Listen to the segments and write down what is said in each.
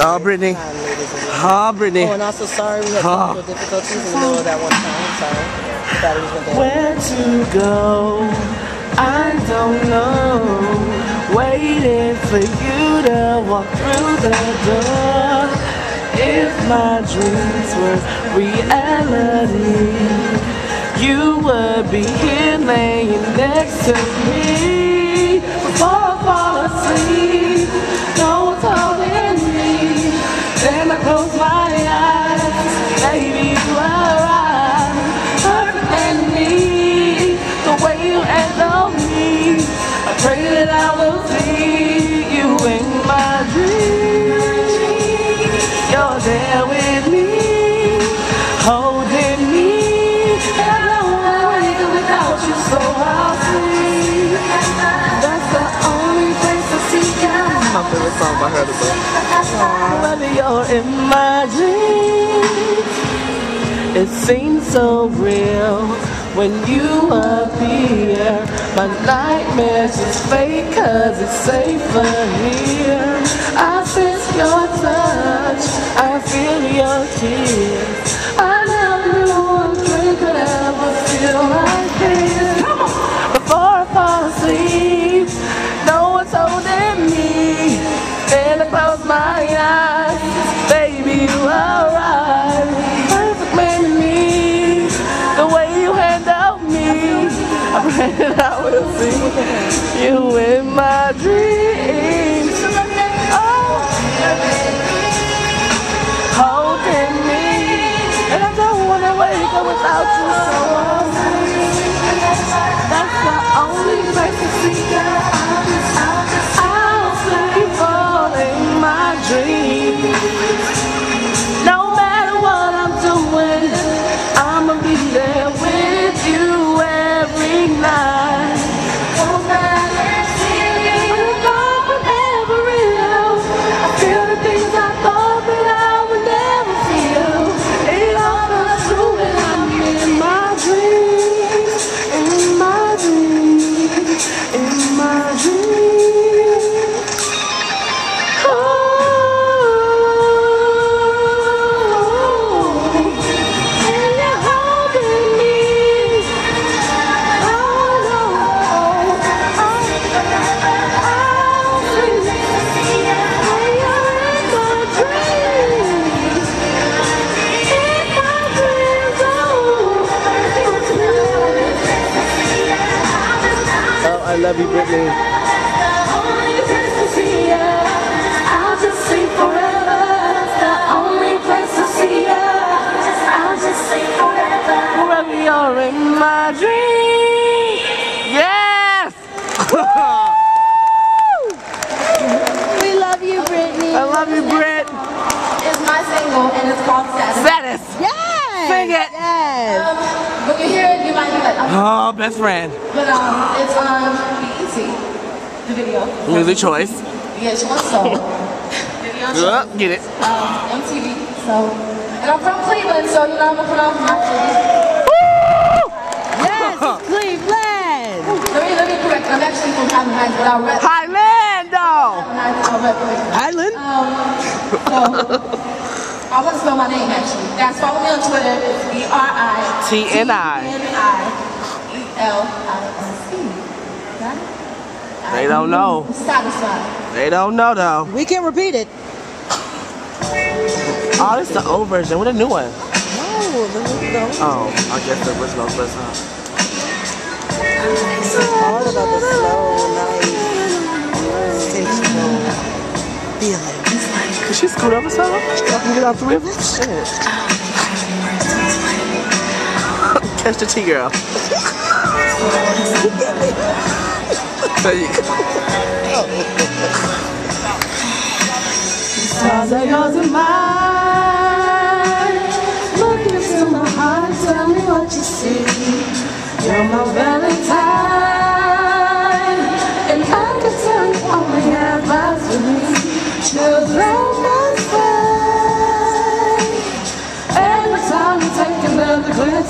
Oh, Britni. Time, ladies and gentlemen. Oh, Britni. Oh, and also sorry we had Oh. technical difficulties in the middle of that one time. Sorry. The batteries went down. Where to go? I don't know. Waiting for you to walk through the door. If my dreams were reality, you would be here laying next to me. You're there with me, holding me. And I don't wanna wake up without you, so I'll sleep. That's the only place I see you. My favorite song by her to Whether you're in my dreams, it seems so real when you appear. My nightmares just fake cause it's safer here. I sense your touch, I you. Perfect man to me, the way you handle me. I pray that I will see you in my dreams. Oh, holding me, and I don't wanna wake up without you. So. That's the only place to see sleep forever. The only place to see you, I'll just sleep forever. Wherever you're in my dreams. Yes! We love you, Britni. I love you, Britt. It's my single and it's called Status. Status. Yes. Sing it. Yes. Um, when you hear it, you might be like, oh, Oh, best friend. but um, it's on BET, the video. Music choice. Yeah, it's one song. video on Yup, get it. um, MTV. So, and I'm from Cleveland, so you know I'm gonna put on my Yes. Cleveland. Let me let me correct. I'm actually from Highland Heights, but I'll rep Highlando. Highland Heights. I'll rep Cleveland. Um, so I want to spell my name actually. Guys, follow me on Twitter. It's B R I T-N-I. N-I-E-L-I-S-E. They don't know. Satisfied. They don't know though. We can repeat it. Oh, this is the old version. What a new one. No, the, the, Oh, I guess the original was huh? All about the slow, nice, sensual feeling. Did she scoot over some? Y'all can get out the river? Oh, shit. Catch the T girl. there you go. Stars are yours and mine. Look into my heart, tell me what you see. You're my Valentine,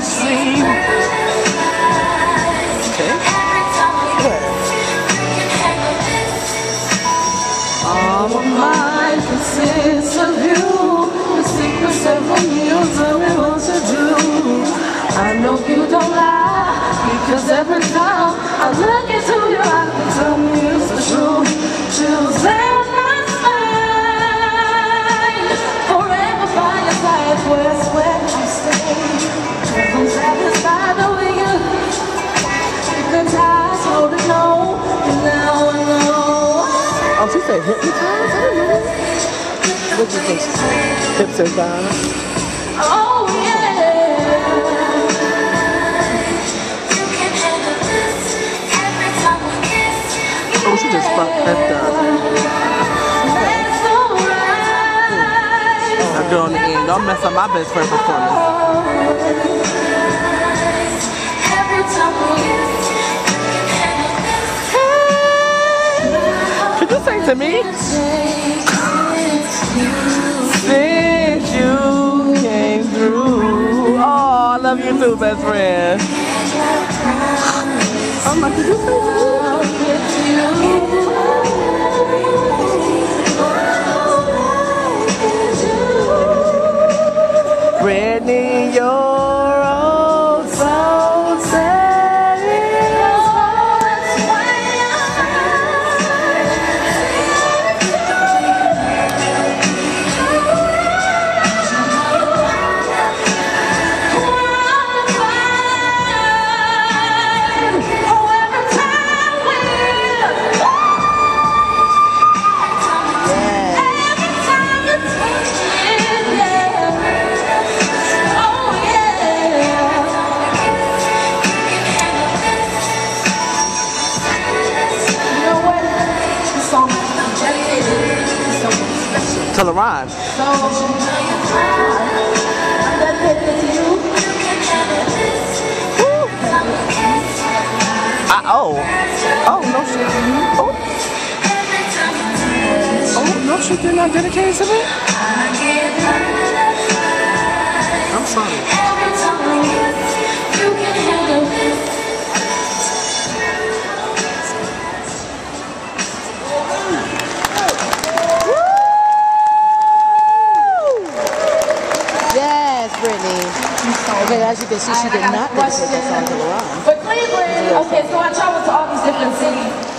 me. Okay. All of mine consists of you. The secret seven years of me what to do. I know you don't lie because every time I look into your eyes, you tell me it's the truth. Oh, she said hypnotize? I didn't know. What you think she said? Hypnotize? Oh yeah. Oh, she just fucked that up. That's alright. That girl in the end. Don't mess up my best friend performance. Since you came through. Oh, I love you too, best friend. Oh, I'm like, could Her rhyme. I, oh. Oh, no, she Oh, oh, no, she did not dedicate to me? I'm sorry. this did not get But Cleveland, okay, so I traveled to all these different cities.